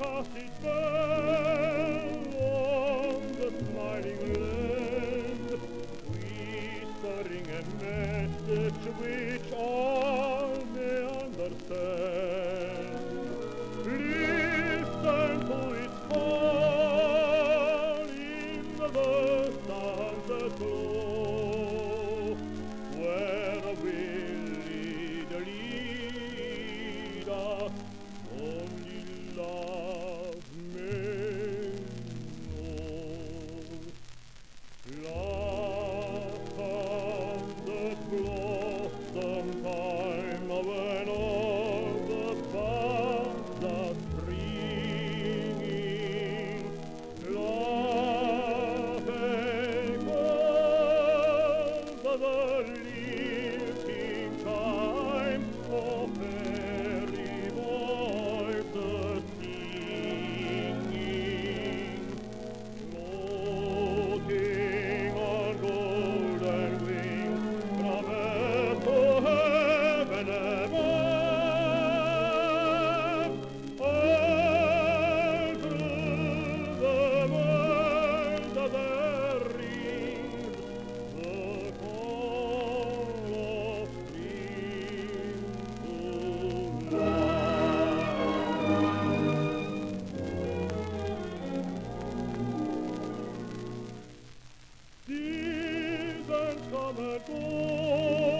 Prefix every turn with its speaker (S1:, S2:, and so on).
S1: cottage bird. come tu.